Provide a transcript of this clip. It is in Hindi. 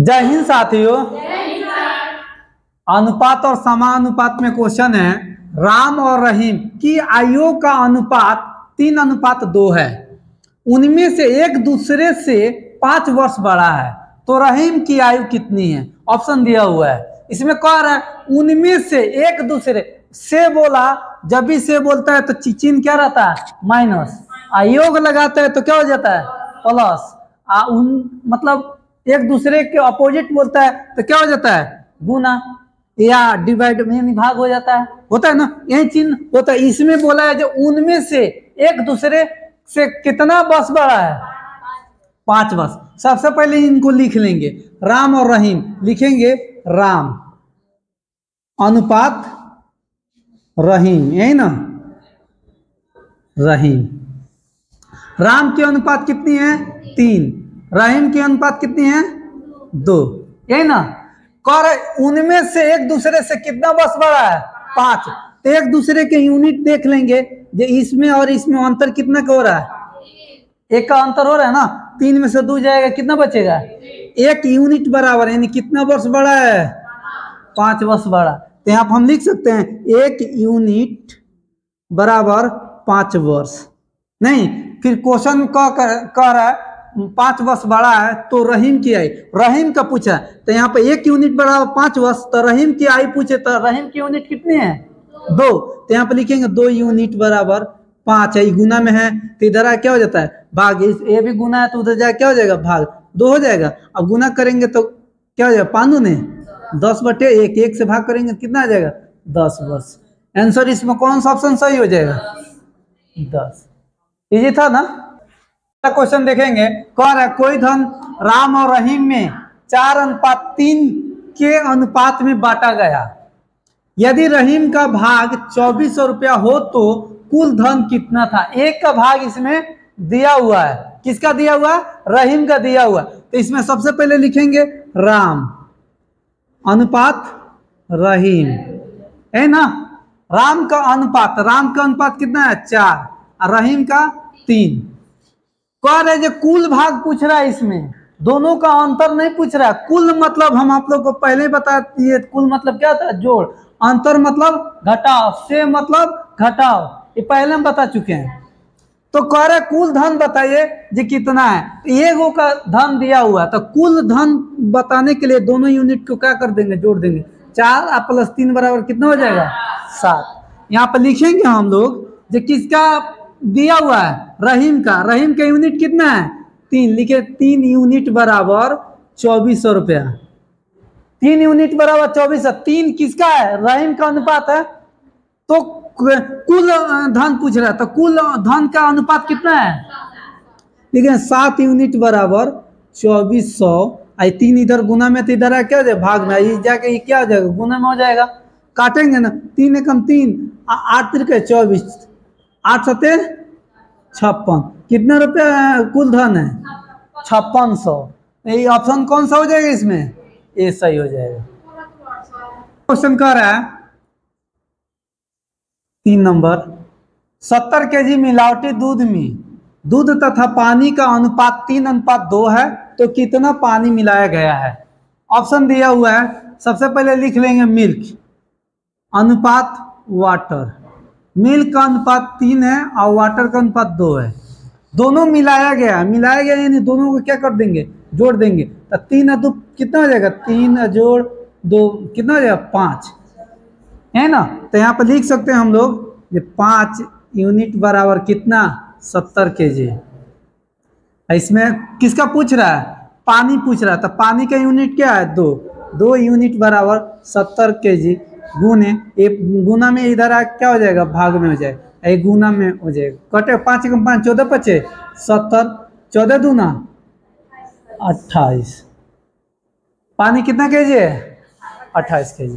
जय हिंद साथियों। अनुपात और समानुपात में क्वेश्चन है, राम और रहीम की आयु का अनुपात, तीन अनुपात दो है। उनमें से एक दूसरे से पाँच वर्ष बड़ा है तो रहीम की आयु कितनी है? ऑप्शन दिया हुआ है। इसमें कह रहा है, उनमें से एक दूसरे, से बोला, जब भी से बोलता है तो चि- चिन्ह क्या रहता है? माइनस आयोग लगाता है तो क्या हो जाता है? प्लस आ, उन मतलब एक दूसरे के अपोजिट बोलता है तो क्या हो जाता है? गुना। या डिवाइड में भाग हो जाता है। होता है ना? यही चिन्ह होता है। इसमें बोला है जो उनमें से एक दूसरे से कितना बस बड़ा है? पाँच बस। सबसे पहले इनको लिख लेंगे। राम और रहीम। लिखेंगे राम। अनुपात रहीम। यही ना? रहीम। राम की अनुपात कितनी है? तीन। रहीम की अनुपात कितनी है? दो। यही ना? कर उनमें से एक दूसरे से कितना बस बड़ा है? पाँच। तो एक दूसरे के यूनिट देख लेंगे जो इसमें और इसमें अंतर कितना का हो रहा है। एक का अंतर हो रहा है ना? तीन में से दो जाएगा, कितना बचेगा? एक यूनिट बराबर, यानी कितना वर्ष बड़ा है? पाँच वर्ष बड़ा तो यहाँ हम लिख सकते हैं, एक यूनिट बराबर पाँच वर्ष नहीं, फिर क्वेश्चन कह रहा है पाँच वर्ष बड़ा है तो रहीम की आई। रहीम का पूछा तो यहाँ पे एक यूनिट बराबर पाँच वर्ष तो रहीम की आई पूछे तो रहीम की यूनिट कितनी है? दो। तो यहाँ पे लिखेंगे दो यूनिट बराबर पाँच है गुना में है तो इधर आ क्या हो जाता है? भाग, इस ये भी गुना है तो उधर जा क्या हो जाएगा? भाग। दो हो जाएगा। अब गुना करेंगे तो क्या हो जाएगा? पांडु ने? दस बटे एक एक से भाग करेंगे तो कितना आ जाएगा? दस वर्ष। आंसर इसमें कौन सा ऑप्शन सही हो जाएगा? दस। इजी था ना? क्वेश्चन देखेंगे। है, कोई धन राम और रहीम में चार अनुपात, तीन के अनुपात में बांटा गया। यदि रहीम का भाग चौबीस सौ रुपया हो तो कुल धन कितना था? एक का भाग इसमें दिया हुआ है। किसका दिया हुआ? रहीम का दिया हुआ। तो इसमें सबसे पहले लिखेंगे, राम, अनुपात रहीम। है ना? राम का अनुपात, राम का अनुपात कितना है? चार। रहीम का तीन। कह रहे जो कुल भाग पूछ रहा है इसमें। दोनों का अंतर नहीं पूछ रहा। कुल मतलब हम आप लोग को पहले बता दिए कुल मतलब क्या था? जोड़। अंतर मतलब घटाओ से मतलब घटाओ ये पहले हम बता चुके हैं। तो कह रहे कुल धन बताइए जी कितना है। तो एगो का धन दिया हुआ तो कुल धन बताने के लिए दोनों यूनिट को क्या कर देंगे? जोड़ देंगे। चार और प्लस तीन बराबर कितना हो जाएगा? सात। यहाँ पर लिखेंगे हम लोग जो किसका दिया हुआ है, रहीम का। रहीम का यूनिट कितना है? तीन, लिखे तीन यूनिट बराबर चौबीस सौ रुपया। तीन यूनिट बराबर चौबीस, तीन किसका है? रहीम का अनुपात है। तो कुल धन पूछ रहा है तो कुल धन का अनुपात कितना है? देखिए सात यूनिट बराबर चौबीस। सौ आई तीन इधर गुना में तो इधर आ क्या हो जाएगा भाग में ये जाके ये क्या हो जाएगा? गुना में हो जाएगा। काटेंगे ना? तीन एकम तीन आठ तिरके चौबीस। आठ सत्ते? छप्पन। कितना रुपया है, कुल धन है? छप्पन सौ। ये ऑप्शन कौन सा हो जाएगा इसमें? ये सही हो जाएगा। क्वेश्चन कह रहा है तीन नंबर सत्तर के जी मिलावटी दूध में दूध तथा पानी का अनुपात तीन अनुपात दो है तो कितना पानी मिलाया गया है? ऑप्शन दिया हुआ है सबसे पहले लिख लेंगे मिल्क अनुपात वाटर मिल्क का अनुपात तीन है और वाटर का अनुपात दो है। दोनों मिलाया गया। मिलाया गया यानी दोनों को क्या कर देंगे? जोड़ देंगे। तो तीन दो कितना हो जाएगा? तीन जोड़ दो कितना हो जाएगा? पाँच। है ना? तो यहाँ पर लिख सकते हैं हम लोग ये पाँच यूनिट बराबर कितना? सत्तर के जी इसमें किसका पूछ रहा है? पानी पूछ रहा है। तो पानी का यूनिट क्या है? दो। दो यूनिट बराबर सत्तर के जी गुने ये गुना में इधर आ, क्या हो जाएगा? भाग में हो जाएगा ये गुना में हो जाएगा। कटे, पाँच कम पाँच, चौदह पचे सत्तर, चौदह दूना, अट्ठाईस। पानी कितना के जी है? अट्ठाईस के जी